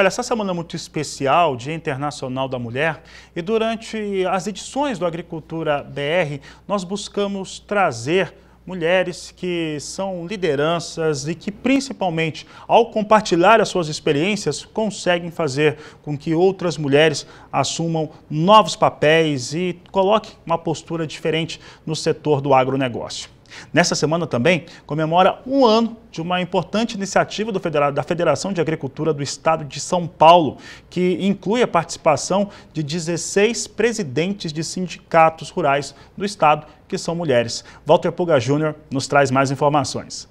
olha, essa semana é muito especial, Dia Internacional da Mulher, e durante as edições do Agricultura BR, nós buscamos trazer mulheres que são lideranças e que, principalmente, ao compartilhar as suas experiências, conseguem fazer com que outras mulheres assumam novos papéis e coloquem uma postura diferente no setor do agronegócio. Nessa semana também comemora um ano de uma importante iniciativa da Federação de Agricultura do Estado de São Paulo, que inclui a participação de 16 presidentes de sindicatos rurais do Estado, que são mulheres. Walter Puga Júnior nos traz mais informações.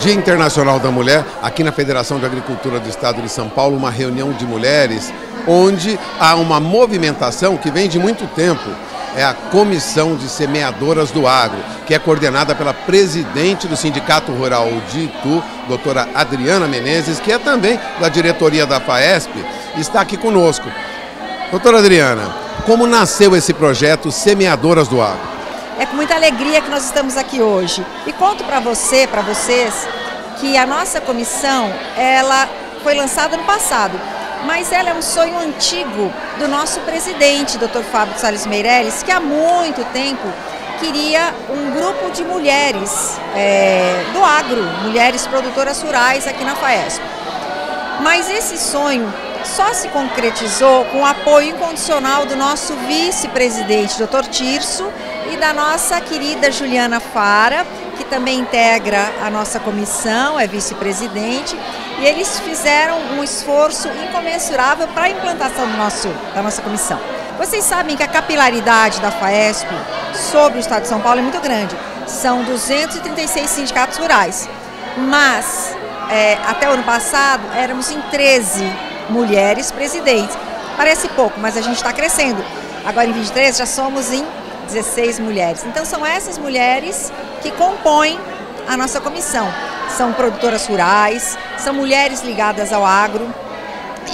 Dia Internacional da Mulher, aqui na Federação de Agricultura do Estado de São Paulo, uma reunião de mulheres, onde há uma movimentação que vem de muito tempo é a Comissão de Semeadoras do Agro, que é coordenada pela presidente do Sindicato Rural de Itu, doutora Adriana Menezes, que é também da diretoria da FAESP, está aqui conosco. Doutora Adriana, como nasceu esse projeto Semeadoras do Agro? É com muita alegria que nós estamos aqui hoje. E conto para você, para vocês, que a nossa comissão, ela foi lançada no passado mas ela é um sonho antigo do nosso presidente, Dr. Fábio Salles Meirelles, que há muito tempo queria um grupo de mulheres é, do agro, mulheres produtoras rurais aqui na FAESP. Mas esse sonho só se concretizou com o apoio incondicional do nosso vice-presidente, Dr. Tirso, e da nossa querida Juliana Fara, que também integra a nossa comissão, é vice-presidente, e eles fizeram um esforço incomensurável para a implantação do nosso, da nossa comissão. Vocês sabem que a capilaridade da FAESP sobre o Estado de São Paulo é muito grande. São 236 sindicatos rurais, mas é, até o ano passado éramos em 13 mulheres presidentes. Parece pouco, mas a gente está crescendo. Agora em 23 já somos em 16 mulheres. Então são essas mulheres que compõem a nossa comissão. São produtoras rurais, são mulheres ligadas ao agro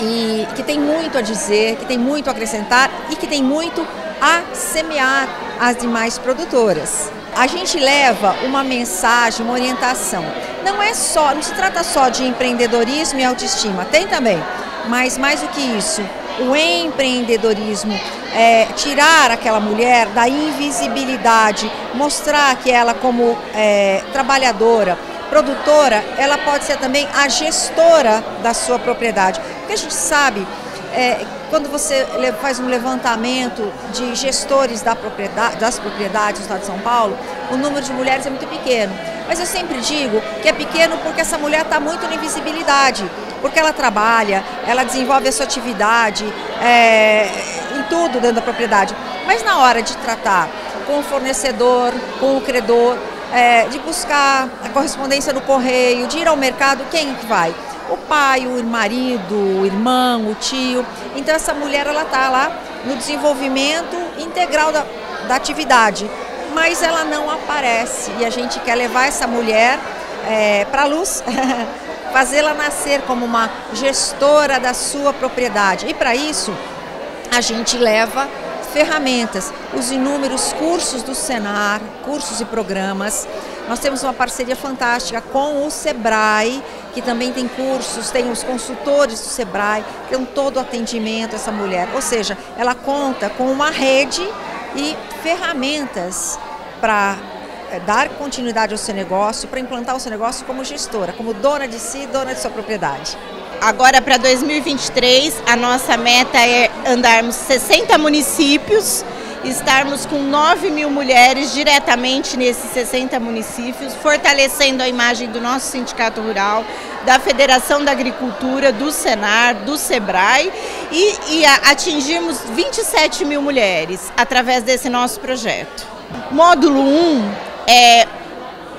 e que tem muito a dizer, que tem muito a acrescentar e que tem muito a semear as demais produtoras. A gente leva uma mensagem, uma orientação. Não é só, não se trata só de empreendedorismo e autoestima, tem também, mas mais do que isso, o empreendedorismo, é, tirar aquela mulher da invisibilidade, mostrar que ela como é, trabalhadora, produtora, ela pode ser também a gestora da sua propriedade. Porque a gente sabe, é, quando você faz um levantamento de gestores da propriedade, das propriedades do Estado de São Paulo, o número de mulheres é muito pequeno. Mas eu sempre digo que é pequeno porque essa mulher está muito na invisibilidade, porque ela trabalha, ela desenvolve a sua atividade é, em tudo dentro da propriedade. Mas na hora de tratar com o fornecedor, com o credor, é, de buscar a correspondência no correio, de ir ao mercado, quem que vai? O pai, o marido, o irmão, o tio. Então essa mulher ela está lá no desenvolvimento integral da, da atividade, mas ela não aparece e a gente quer levar essa mulher é, para a luz, fazê-la nascer como uma gestora da sua propriedade. E para isso a gente leva ferramentas, os inúmeros cursos do Senar, cursos e programas. Nós temos uma parceria fantástica com o Sebrae, que também tem cursos, tem os consultores do Sebrae, que dão todo o atendimento a essa mulher. Ou seja, ela conta com uma rede e ferramentas para eh, dar continuidade ao seu negócio, para implantar o seu negócio como gestora, como dona de si, dona de sua propriedade. Agora para 2023, a nossa meta é andarmos 60 municípios, estarmos com 9 mil mulheres diretamente nesses 60 municípios, fortalecendo a imagem do nosso sindicato rural, da Federação da Agricultura, do Senar, do Sebrae e, e atingirmos 27 mil mulheres através desse nosso projeto. Módulo 1 é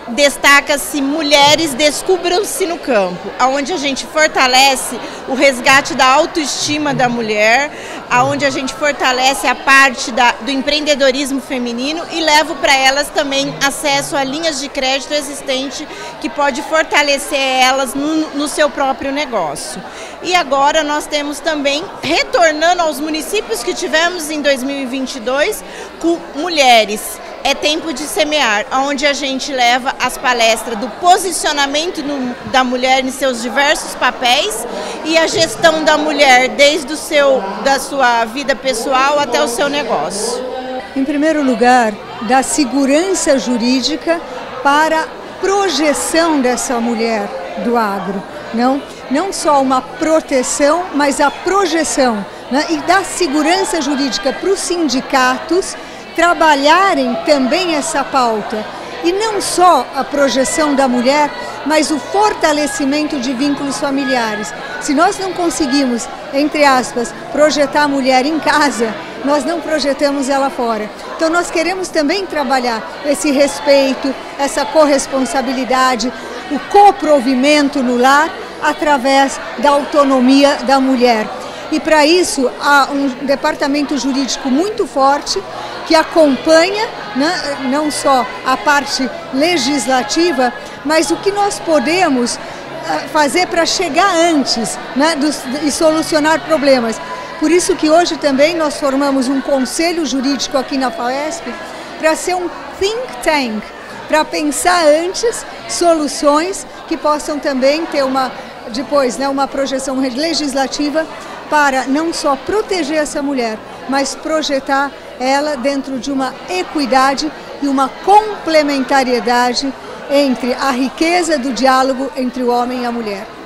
destaca-se Mulheres Descubram-se no Campo, onde a gente fortalece o resgate da autoestima da mulher, aonde a gente fortalece a parte da, do empreendedorismo feminino e levo para elas também acesso a linhas de crédito existente que pode fortalecer elas no, no seu próprio negócio. E agora nós temos também, retornando aos municípios que tivemos em 2022, com mulheres é Tempo de Semear, onde a gente leva as palestras do posicionamento no, da mulher em seus diversos papéis e a gestão da mulher desde o seu, da sua vida pessoal até o seu negócio. Em primeiro lugar, da segurança jurídica para a projeção dessa mulher do agro. Não, não só uma proteção, mas a projeção né? e dar segurança jurídica para os sindicatos trabalharem também essa pauta. E não só a projeção da mulher, mas o fortalecimento de vínculos familiares. Se nós não conseguimos, entre aspas, projetar a mulher em casa, nós não projetamos ela fora. Então nós queremos também trabalhar esse respeito, essa corresponsabilidade, o coprovimento no lar através da autonomia da mulher. E para isso há um departamento jurídico muito forte que acompanha né, não só a parte legislativa, mas o que nós podemos eh, fazer para chegar antes né, dos, e solucionar problemas. Por isso que hoje também nós formamos um conselho jurídico aqui na FAESP para ser um think tank, para pensar antes soluções que possam também ter uma depois né, uma projeção legislativa para não só proteger essa mulher, mas projetar ela dentro de uma equidade e uma complementariedade entre a riqueza do diálogo entre o homem e a mulher.